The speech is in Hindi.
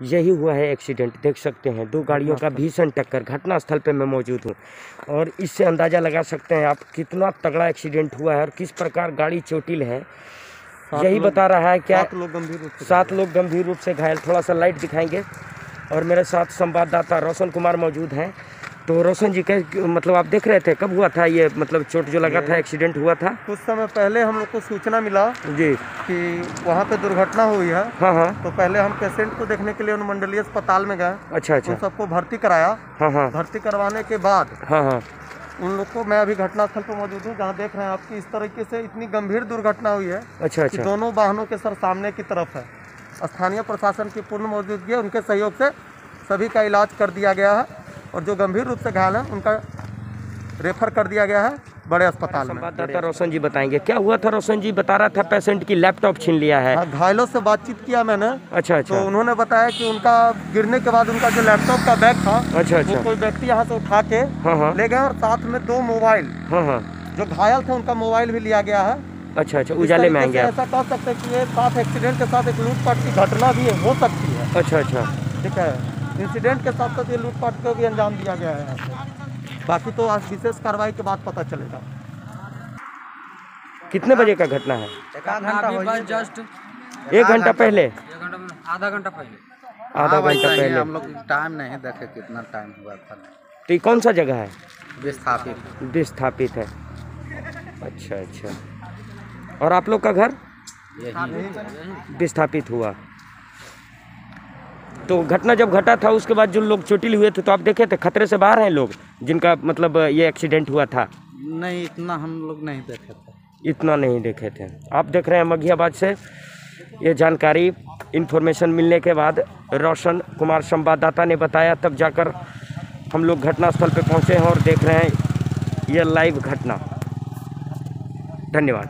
यही हुआ है एक्सीडेंट देख सकते हैं। दो गाड़ियों का भीषण टक्कर घटनास्थल पर मैं मौजूद हूँ। और इससे अंदाज़ा लगा सकते हैं आप कितना तगड़ा एक्सीडेंट हुआ है और किस प्रकार गाड़ी चोटिल है। यही बता रहा है क्या सात लोग गंभीर रूप से सात लोग गंभीर रूप से घायल थोड़ा सा लाइट दिखाएँगे। और मेरे साथ संवाददाता रोशन कुमार मौजूद हैं। तो रोशन जी के मतलब आप देख रहे थे? कब हुआ था ये मतलब चोट जो लगा था एक्सीडेंट हुआ था? कुछ समय पहले हम लोग को सूचना मिला जी। कि वहाँ पे दुर्घटना हुई है। हाँ हाँ। तो पहले हम पेशेंट को देखने के लिए अनुमंडलीय अस्पताल में गए। अच्छा अच्छा। उन सबको भर्ती कराया। हाँ हाँ। भर्ती करवाने के बाद हाँ हाँ। उन लोग को मैं अभी घटनास्थल पर मौजूद हूँ जहाँ देख रहे हैं आपकी इस तरीके से इतनी गंभीर दुर्घटना हुई है अच्छा अच्छा। दोनों वाहनों के सर सामने की तरफ़ है। स्थानीय प्रशासन की पूर्ण मौजूदगी है उनके सहयोग से सभी का इलाज कर दिया गया है। और जो गंभीर रूप से घायल है उनका रेफर कर दिया गया है बड़े अस्पताल में। संवाददाता रोशन जी बताएँगे क्या हुआ था? रोशन जी बता रहा था पेशेंट की लैपटॉप छीन लिया है। हाँ, घायलों से बातचीत किया मैंने। अच्छा अच्छा। तो उन्होंने बताया कि उनका गिरने के बाद उनका जो लैपटॉप का बैग था अच्छा वो अच्छा। कोई व्यक्ति यहाँ से उठा के हाँ हाँ। ले गए और साथ में दो मोबाइल हाँ हाँ। जो घायल थे उनका मोबाइल भी लिया गया है। अच्छा अच्छा उजाले में आएँगे ऐसा कह सकते हैं कि ये साथ एक्सीडेंट के साथ एक लूटपाट की घटना भी हो सकती है। अच्छा अच्छा। ठीक है। इंसिडेंट के साथ साथ ये लूटपाट को भी अंजाम दिया गया है यहाँ बाकी तो आज विशेष कार्रवाई के बाद पता चलेगा। कितने बजे का घटना है? जस्ट एक घंटा पहले? एक घंटा में आधा घंटा पहले। आधा हाँ, घंटा पहले। हम लोग टाइम नहीं देखे कितना टाइम हुआ था। तो ये कौन सा जगह है? विस्थापित। विस्थापित है। अच्छा अच्छा। और आप लोग का घर? विस्थापित हुआ। तो घटना जब घटा था उसके बाद जो लोग चोटिल हुए थे तो आप देखे थे खतरे से बाहर हैं लोग जिनका मतलब ये एक्सीडेंट हुआ था? नहीं इतना हम लोग नहीं देखे थे। इतना नहीं देखे थे। आप देख रहे हैं मघियाबाद से। ये जानकारी इन्फॉर्मेशन मिलने के बाद रोशन कुमार संवाददाता ने बताया तब जाकर हम लोग घटनास्थल पर पहुँचे हैं और देख रहे हैं यह लाइव घटना। धन्यवाद।